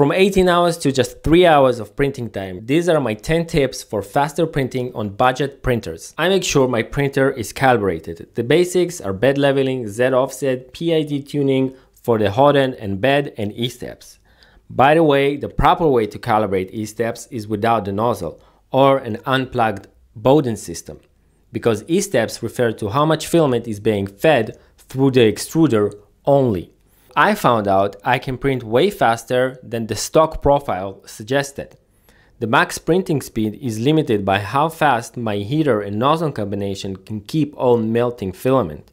From 18 hours to just 3 hours of printing time, these are my 10 tips for faster printing on budget printers. I make sure my printer is calibrated. The basics are bed leveling, Z offset, PID tuning for the hot end and bed and E-steps. By the way, the proper way to calibrate E-steps is without the nozzle or an unplugged Bowden system because E-steps refer to how much filament is being fed through the extruder only. I found out I can print way faster than the stock profile suggested. The max printing speed is limited by how fast my heater and nozzle combination can keep on melting filament,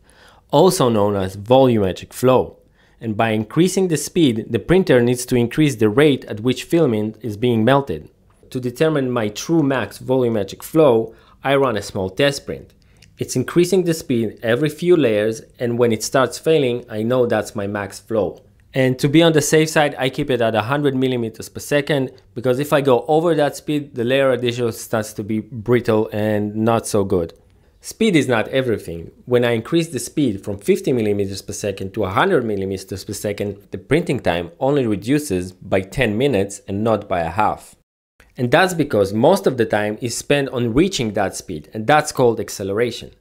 also known as volumetric flow. And by increasing the speed, the printer needs to increase the rate at which filament is being melted. To determine my true max volumetric flow, I run a small test print. It's increasing the speed every few layers and when it starts failing, I know that's my max flow. And to be on the safe side, I keep it at 100 millimeters per second because if I go over that speed, the layer adhesion starts to be brittle and not so good. Speed is not everything. When I increase the speed from 50 millimeters per second to 100 millimeters per second, the printing time only reduces by 10 minutes and not by a half. And that's because most of the time is spent on reaching that speed, and that's called acceleration.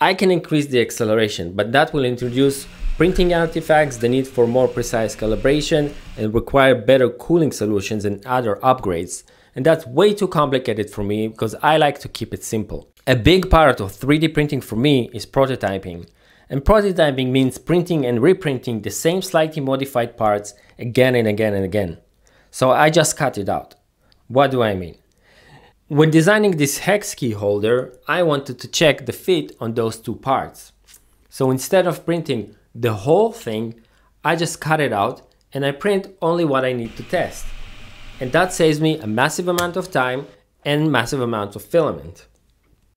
I can increase the acceleration, but that will introduce printing artifacts, the need for more precise calibration, and require better cooling solutions and other upgrades. And that's way too complicated for me because I like to keep it simple. A big part of 3D printing for me is prototyping. And prototyping means printing and reprinting the same slightly modified parts again and again and again. So I just cut it out. What do I mean? When designing this hex key holder, I wanted to check the fit on those two parts. So instead of printing the whole thing, I just cut it out and I print only what I need to test. And that saves me a massive amount of time and massive amount of filament.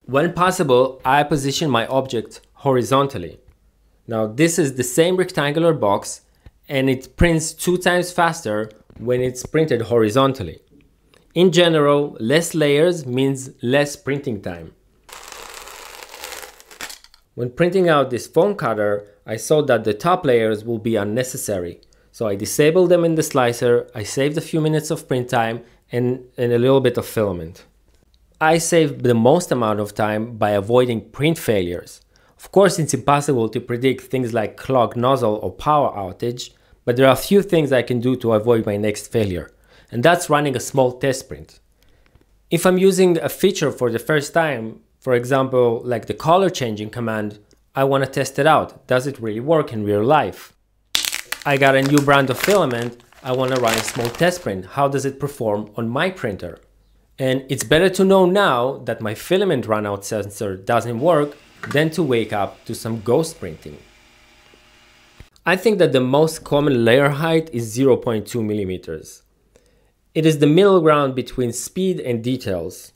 When possible, I position my object horizontally. Now this is the same rectangular box and it prints two times faster when it's printed horizontally. In general, less layers means less printing time. When printing out this foam cutter, I saw that the top layers will be unnecessary. So I disabled them in the slicer, I saved a few minutes of print time and, and a little bit of filament. I saved the most amount of time by avoiding print failures. Of course, it's impossible to predict things like clogged nozzle or power outage, but there are a few things I can do to avoid my next failure and that's running a small test print. If I'm using a feature for the first time, for example, like the color changing command, I want to test it out. Does it really work in real life? I got a new brand of filament. I want to run a small test print. How does it perform on my printer? And it's better to know now that my filament runout sensor doesn't work than to wake up to some ghost printing. I think that the most common layer height is 0.2 millimeters. It is the middle ground between speed and details.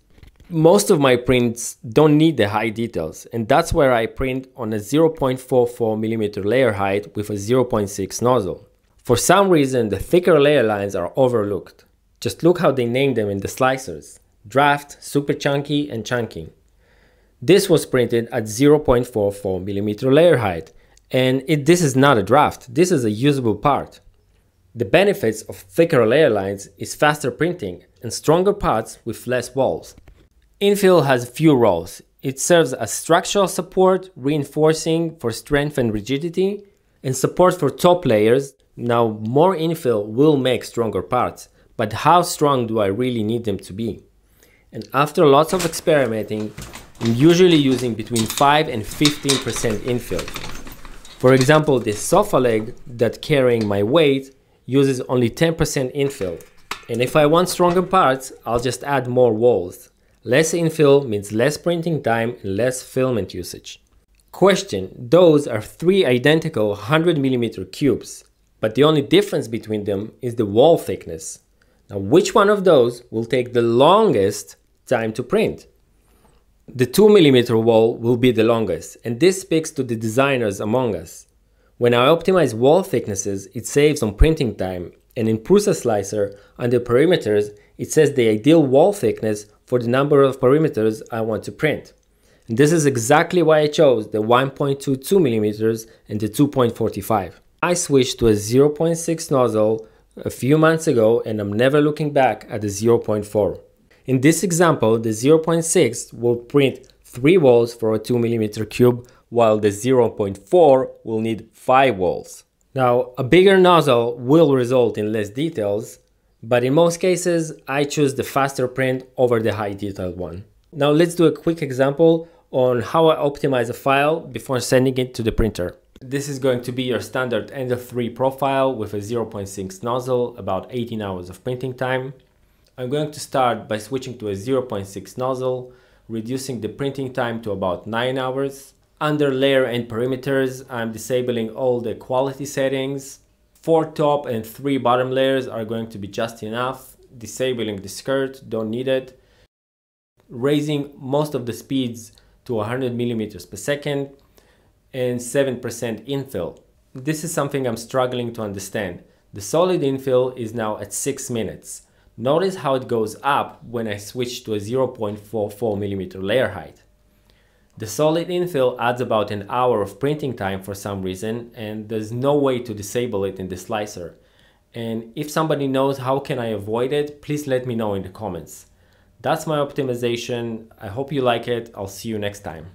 Most of my prints don't need the high details, and that's where I print on a 0.44mm layer height with a 0.6 nozzle. For some reason, the thicker layer lines are overlooked. Just look how they name them in the slicers. Draft, Super Chunky, and Chunky. This was printed at 0.44mm layer height, and it, this is not a draft, this is a usable part. The benefits of thicker layer lines is faster printing and stronger parts with less walls. Infill has few roles. It serves as structural support, reinforcing for strength and rigidity, and support for top layers. Now, more infill will make stronger parts, but how strong do I really need them to be? And after lots of experimenting, I'm usually using between 5 and 15% infill. For example, this sofa leg that carrying my weight uses only 10% infill. And if I want stronger parts, I'll just add more walls. Less infill means less printing time and less filament usage. Question, those are three identical 100mm cubes, but the only difference between them is the wall thickness. Now which one of those will take the longest time to print? The 2mm wall will be the longest, and this speaks to the designers among us. When I optimize wall thicknesses, it saves on printing time, and in Prusa Slicer, under perimeters, it says the ideal wall thickness for the number of perimeters I want to print. And this is exactly why I chose the 1.22 millimeters and the 2.45. I switched to a 0.6 nozzle a few months ago and I'm never looking back at the 0.4. In this example, the 0.6 will print 3 walls for a 2mm cube while the 0.4 will need 5 walls. Now, a bigger nozzle will result in less details, but in most cases, I choose the faster print over the high detailed one. Now let's do a quick example on how I optimize a file before sending it to the printer. This is going to be your standard Ender 3 profile with a 0.6 nozzle, about 18 hours of printing time. I'm going to start by switching to a 0.6 nozzle, reducing the printing time to about 9 hours. Under layer and perimeters, I'm disabling all the quality settings. Four top and three bottom layers are going to be just enough. Disabling the skirt, don't need it. Raising most of the speeds to 100 millimeters per second and 7% infill. This is something I'm struggling to understand. The solid infill is now at 6 minutes. Notice how it goes up when I switch to a 0.44 millimeter layer height. The solid infill adds about an hour of printing time for some reason and there's no way to disable it in the slicer. And if somebody knows how can I avoid it, please let me know in the comments. That's my optimization. I hope you like it. I'll see you next time.